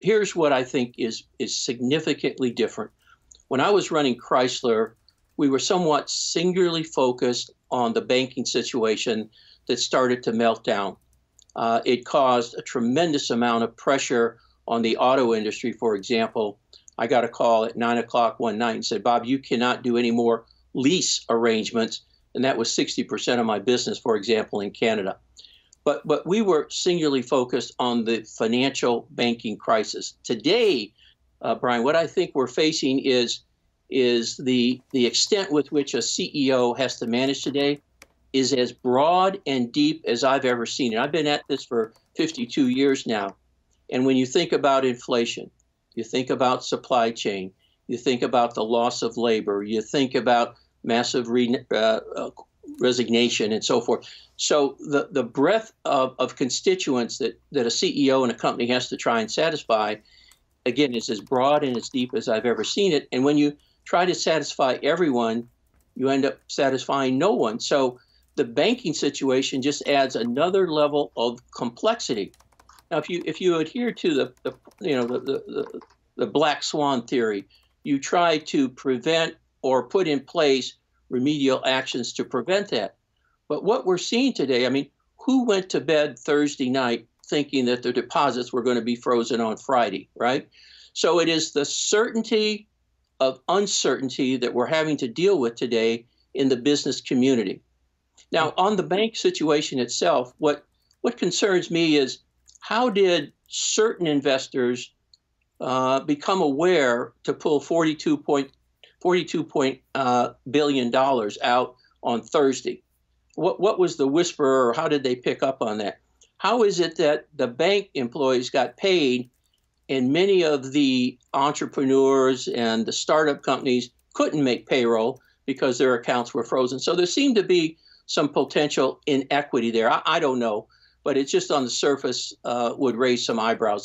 here's what I think is is significantly different. When I was running Chrysler, we were somewhat singularly focused on the banking situation that started to melt down. Uh, it caused a tremendous amount of pressure on the auto industry, for example. I got a call at nine o'clock one night and said, Bob, you cannot do any more lease arrangements. And that was 60% of my business, for example, in Canada. But, but we were singularly focused on the financial banking crisis. Today, uh, Brian, what I think we're facing is, is the, the extent with which a CEO has to manage today is as broad and deep as I've ever seen it. I've been at this for 52 years now. And when you think about inflation, you think about supply chain, you think about the loss of labor, you think about massive re, uh, resignation and so forth. So the, the breadth of, of constituents that, that a CEO and a company has to try and satisfy, again, is as broad and as deep as I've ever seen it. And when you try to satisfy everyone, you end up satisfying no one. So the banking situation just adds another level of complexity. Now, if you if you adhere to the, the you know the, the, the black swan theory, you try to prevent or put in place remedial actions to prevent that. But what we're seeing today, I mean, who went to bed Thursday night thinking that their deposits were going to be frozen on Friday, right? So it is the certainty of uncertainty that we're having to deal with today in the business community. Now, on the bank situation itself, what what concerns me is how did certain investors uh, become aware to pull 42 point, 42 point, uh, billion dollars out on Thursday? What what was the whisper, or how did they pick up on that? How is it that the bank employees got paid, and many of the entrepreneurs and the startup companies couldn't make payroll because their accounts were frozen? So there seemed to be some potential inequity there. I, I don't know, but it's just on the surface uh, would raise some eyebrows.